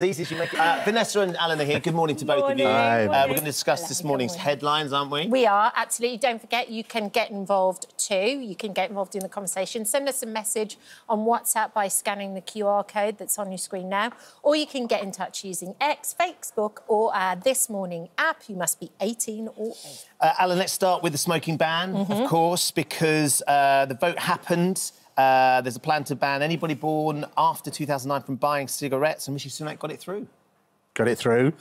Easy as you make it. Uh, Vanessa and Alan are here. Good morning to both Morning. of you. Hi. Uh, we're going to discuss this morning's headlines, aren't we? We are, absolutely. Don't forget, you can get involved too. You can get involved in the conversation. Send us a message on WhatsApp by scanning the QR code that's on your screen now. Or you can get in touch using X, Facebook, or our This Morning app. You must be 18 or. Uh, Alan, let's start with the smoking ban, of course, because uh, the vote happened. Uh, there's a plan to ban anybody born after 2009 from buying cigarettes, and Rishi Sunak got it through. got it through,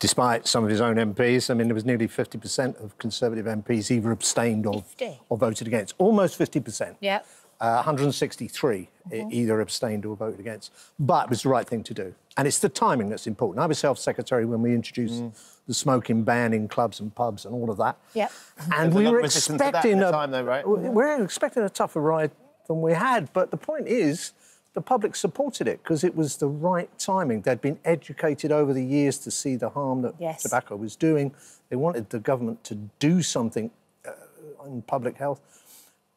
despite some of his own MPs. I mean, there was nearly 50% of Conservative MPs either abstained or, 50. or voted against. Almost 50%. Yep. Uh, 163 e- either abstained or voted against. But it was the right thing to do. And it's the timing that's important. I was health secretary when we introduced the smoking ban in clubs and pubs and all of that. Yep. And we were of resistance to that at expecting a time, though, right? we We're expecting a tougher ride than we had. But the point is, the public supported it because it was the right timing. They'd been educated over the years to see the harm that Yes. tobacco was doing. They wanted the government to do something uh, on public health,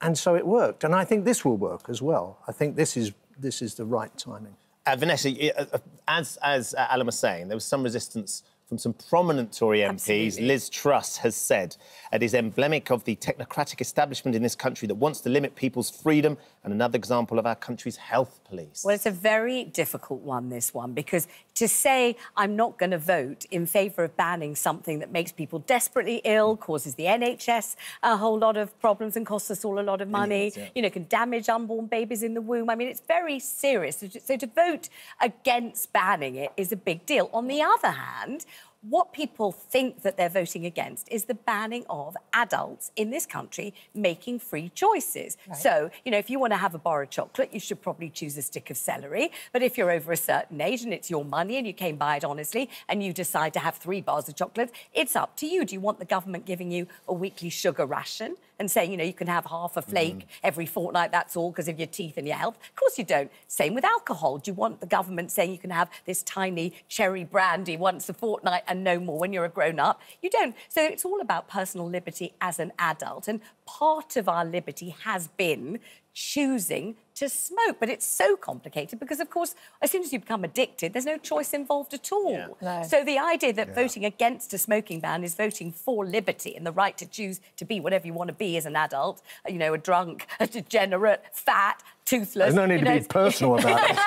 and so it worked. And I think this will work as well. I think this is this is the right timing. Uh, Vanessa, y- uh, uh, as, as uh, Alan was saying, there was some resistance from some prominent Tory MPs. Absolutely. Liz Truss has said it is emblemic of the technocratic establishment in this country that wants to limit people's freedom and another example of our country's health police. Well, it's a very difficult one, this one, because to say I'm not going to vote in favour of banning something that makes people desperately ill, mm. causes the NHS a whole lot of problems and costs us all a lot of money, Billions, yeah. you know, can damage unborn babies in the womb. I mean, it's very serious. So to vote against banning it is a big deal. On the other hand, what people think that they're voting against is the banning of adults in this country making free choices. So, you know, if you want to have a bar of chocolate, you should probably choose a stick of celery. But if you're over a certain age and it's your money and you came by it honestly and you decide to have three bars of chocolate, it's up to you. Do you want the government giving you a weekly sugar ration? And saying, you know, you can have half a flake mm. every fortnight, that's all, because of your teeth and your health. Of course you don't. Same with alcohol. Do you want the government saying you can have this tiny cherry brandy once a fortnight and no more when you're a grown up? You don't. So it's all about personal liberty as an adult. And part of our liberty has been choosing to smoke. But it's so complicated because, of course, as soon as you become addicted, there's no choice involved at all. Yeah. No. So the idea that voting against a smoking ban is voting for liberty and the right to choose to be whatever you want to be as an adult, you know, a drunk, a degenerate, fat, toothless. There's no need you to know, be personal about it.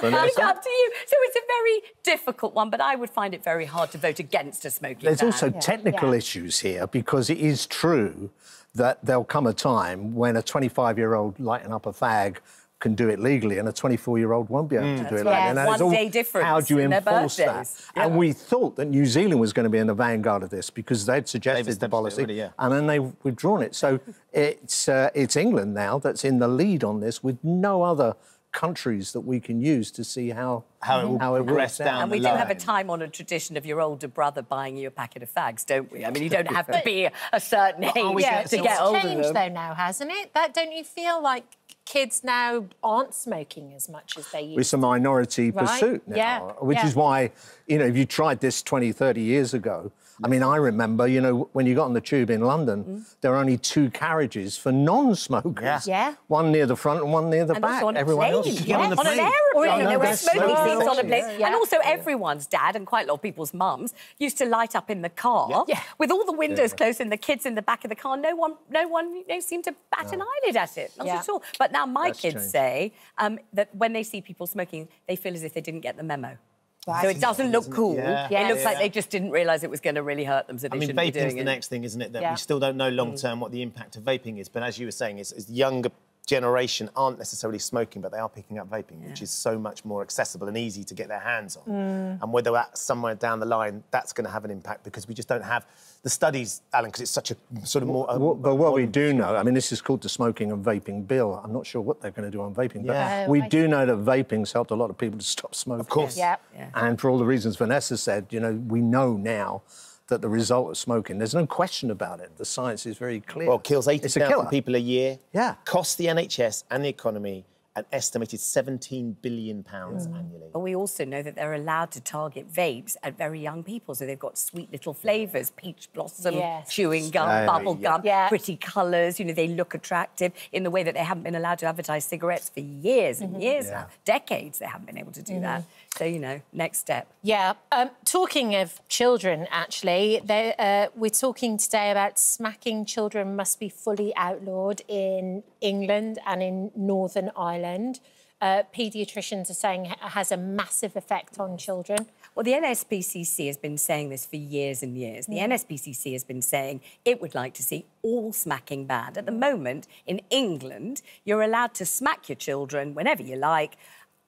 It's up to you. So it's a very difficult one, but I would find it very hard to vote against a smoking There's ban. also technical Yeah. issues here because it is true that there'll come a time when a 25 year old lighting up a fag can do it legally and a 24 year old won't be able to do it That's legally. right. And that One is all- day difference How do you in enforce that? birthdays. And we thought that New Zealand was going to be in the vanguard of this because they'd suggested the established it policy already, yeah. and then they've withdrawn it. So it's, uh, it's England now that's in the lead on this with no other countries that we can use to see how, How it will progress works out. down And the we do have a line. time-honoured tradition of your older brother buying you a packet of fags, don't we? I mean, you don't have to be a certain age Yeah, to getting get it's hold changed though now, hasn't it? That don't you feel like kids now aren't smoking as much as they used to. It's a minority Right, pursuit now, yeah, which yeah. is why, you know, if you tried this 20, 30 years ago, I mean, I remember, you know, when you got on the tube in London, mm. there were only two carriages for non-smokers. Yeah. Yeah. One near the front and one near the And back. also on a Everyone plane, else get yeah, on on, the an plane. aeroplane, Or in there a were smoking Yeah. seats on a plane. Yeah. And also everyone's dad and quite a lot of people's mums used to light up in the car Yeah. with all the windows closed and the kids in the back of the car. No one, no one, you know, seemed to bat an eyelid at it, not Yeah. at all. But now my That's kids changed. say um, that when they see people smoking, they feel as if they didn't get the memo. Right. So it doesn't look Isn't it? cool. Yeah. It looks Yes. like they just didn't realise it was going to really hurt them, so they I mean, shouldn't be vaping's the it. next thing, isn't it? That Yeah. we still don't know long term what the impact of vaping is. But as you were saying, it's, it's younger generation aren't necessarily smoking, but they are picking up vaping, which is so much more accessible and easy to get their hands on. Mm. And whether that's somewhere down the line, that's going to have an impact because we just don't have the studies, Alan, because it's such a sort of more. uh, Well, but what we modern- do know, I mean, this is called the smoking and vaping bill. I'm not sure what they're going to do on vaping, but Yeah. Oh, we I do know that vaping's helped a lot of people to stop smoking. Of course. Yeah. And for all the reasons Vanessa said, you know, we know now that the result of smoking, there's no question about it. The science is very clear. Well, kills It's 80,000 people a year. Yeah. Costs the NHS and the economy an estimated 17 billion pounds Mm. annually. But we also know that they're allowed to target vapes at very young people. So they've got sweet little flavours, peach blossom, Yes. chewing gum, Very bubble gum, Yeah. pretty colours. You know, they look attractive in the way that they haven't been allowed to advertise cigarettes for years and years now. Decades they haven't been able to do that. So, you know, next step. Yeah. Um, talking of children, actually, they, uh, we're talking today about smacking children must be fully outlawed in England and in Northern Ireland. Uh, paediatricians are saying it has a massive effect on children. Well, the NSPCC has been saying this for years and years. The NSPCC has been saying it would like to see all smacking banned. At the moment, in England, you're allowed to smack your children whenever you like,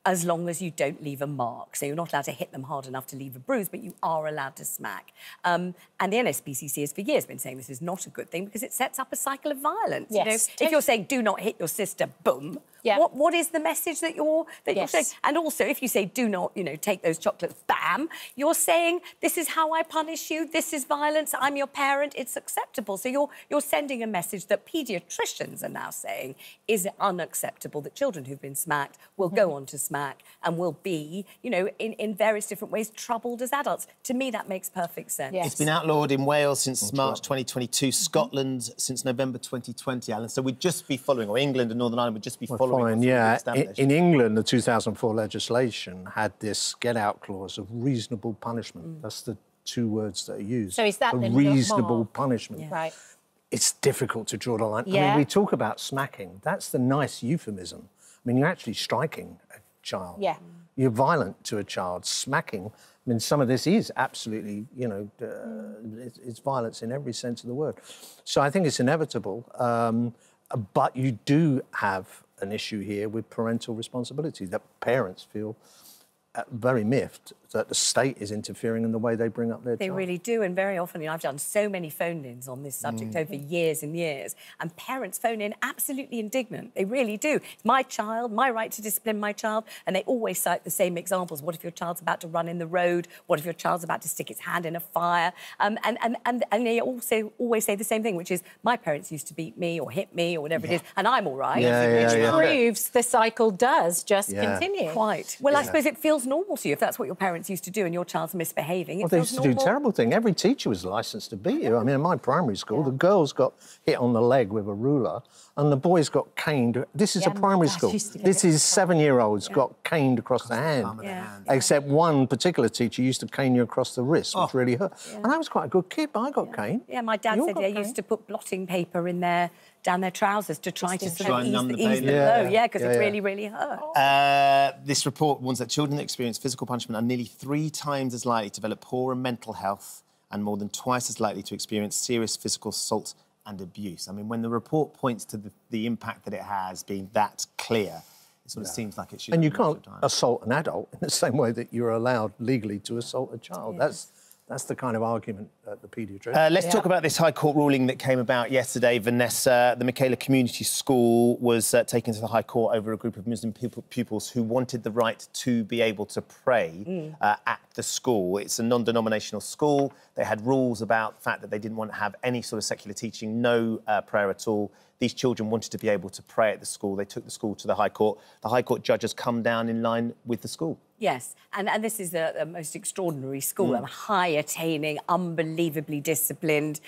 as long as you don't leave a mark. So you're not allowed to hit them hard enough to leave a bruise, but you are allowed to smack. Um, and the NSPCC has for years been saying this is not a good thing because it sets up a cycle of violence. You know, Yes. if you're saying do not hit your sister, boom. Yeah. What, what is the message that you're that Yes. you're saying? And also, if you say do not, you know, take those chocolates, bam, you're saying this is how I punish you. This is violence. I'm your parent. It's acceptable. So you're you're sending a message that paediatricians are now saying is unacceptable. That children who've been smacked will Mm-hmm. go on to smack and will be, you know, in, in various different ways troubled as adults. To me, that makes perfect sense. Yes. It's been outlawed in Wales since March 2022, Scotland since November 2020, Alan. So we'd just be following, or England and Northern Ireland would just be following. Fine, what's already yeah. In, in England, the 2004 legislation had this get out clause of reasonable punishment. That's the two words that are used. Mm. So is that a the reasonable mark? punishment? Right. It's difficult to draw the line. Yeah. I mean, we talk about smacking. That's the nice euphemism. I mean, you're actually striking a child. Yeah. You're violent to a child. Smacking. I mean, some of this is absolutely, you know, uh, it's, it's violence in every sense of the word. So I think it's inevitable. Um, but you do have an issue here with parental responsibility that parents feel very miffed that the state is interfering in the way they bring up their children. They child. really do, and very often, you know, I've done so many phone-ins on this subject over years and years, and parents phone in absolutely indignant. They really do. My child, my right to discipline my child, and they always cite the same examples. What if your child's about to run in the road? What if your child's about to stick its hand in a fire? Um, and, and, and, and they also always say the same thing, which is, my parents used to beat me or hit me or whatever it is, and I'm all right. Yeah, yeah, Which yeah. proves the cycle does just Yeah. continue. Quite. Well, I suppose it feels normal to you if that's what your parents used to do and your child's misbehaving. It Well, they feels used to do normal. terrible thing. Every teacher was licensed to beat you. I mean, in my primary school, the girls got hit on the leg with a ruler, and the boys got caned. This is Yeah, a primary my school. used to get This is seven-year-olds got caned across the hand. the Yeah. hand. Except one particular teacher used to cane you across the wrist, which Oh. really hurt. And I was quite a good kid, but I got caned. Yeah, my dad You said got they caned. used to put blotting paper in their down their trousers to try to Just sort of and ease numb the, the ease pain. the Yeah. blow. Yeah, because Yeah, it yeah. really, really hurt. Uh, this report warns that children that experience physical punishment are nearly three times as likely to develop poorer mental health and more than twice as likely to experience serious physical assault and abuse. I mean, when the report points to the, the impact that it has being that clear, it sort of seems like it should. And you can't assault an adult in the same way that you're allowed legally to assault a child. That's that's the kind of argument that the paediatrician. Uh, let's talk about this High Court ruling that came about yesterday. Vanessa, the Michaela Community School was uh, taken to the High Court over a group of Muslim pupil- pupils who wanted the right to be able to pray uh, at the school. It's a non denominational school. They had rules about the fact that they didn't want to have any sort of secular teaching, no uh, prayer at all. These children wanted to be able to pray at the school. They took the school to the High Court. The High Court judge has come down in line with the school. Yes, and, and this is a, a most extraordinary school, mm. a high attaining, unbelievably disciplined,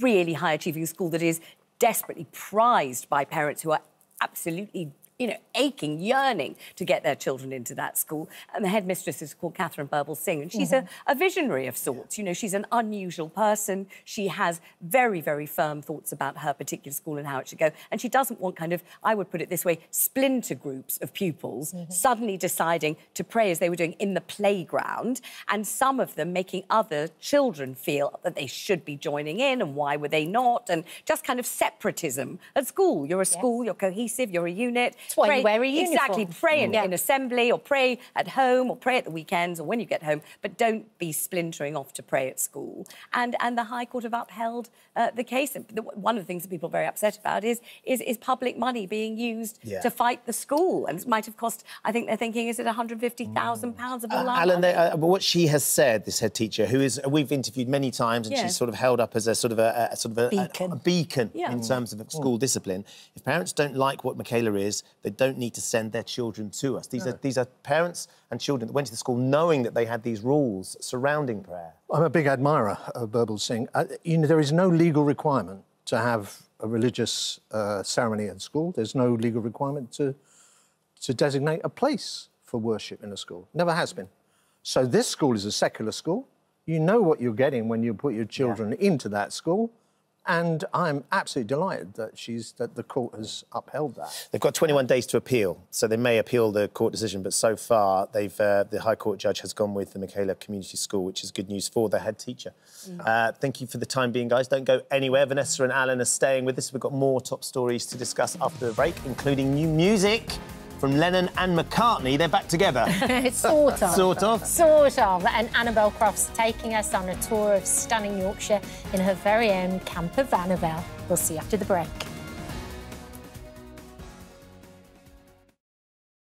really high achieving school that is desperately prized by parents who are absolutely you know, aching, yearning to get their children into that school. And the headmistress is called Katharine Birbalsingh, and she's a, mm-hmm. a visionary of sorts. You know, she's an unusual person. She has very, very firm thoughts about her particular school and how it should go. And she doesn't want kind of, I would put it this way, splinter groups of pupils mm-hmm. suddenly deciding to pray as they were doing in the playground, and some of them making other children feel that they should be joining in, and why were they not? And just kind of separatism at school. You're a school, you're cohesive, you're a unit. That's why you Pray- wear a Exactly. uniform. Pray in, Yeah. in assembly or pray at home or pray at the weekends or when you get home, but don't be splintering off to pray at school. And and the High Court have upheld uh, the case. And the- One of the things that people are very upset about is is, is public money being used Yeah. to fight the school, and it might have cost. I think they're thinking, is it 150,000 pounds of all our Alan, they, uh, but what she has said, this head teacher, who is we've interviewed many times, and Yeah. she's sort of held up as a sort of a, a sort of a a- Beacon. a, beacon Yeah. in terms of school discipline. If parents don't like what Michaela is, they don't need to send their children to us. These are these are parents and children that went to the school knowing that they had these rules surrounding prayer. I'm a big admirer of Birbalsingh. Uh, you know, there is no legal requirement to have a religious uh, ceremony at school. There's no legal requirement to to designate a place for worship in a school. Never has been. So this school is a secular school. You know what you're getting when you put your children into that school. And I'm absolutely delighted that she's that the court has upheld that. They've got 21 days to appeal, so they may appeal the court decision. But so far, they've uh, the High Court judge has gone with the Michaela Community School, which is good news for the head teacher. Uh, thank you for the time being, guys. Don't go anywhere. Vanessa and Alan are staying with us. We've got more top stories to discuss after the break, including new music from Lennon and McCartney. They're back together, sort of. sort of. Sort of. And Annabel Croft's taking us on a tour of stunning Yorkshire in her very own camper Vanavel. We'll see you after the break.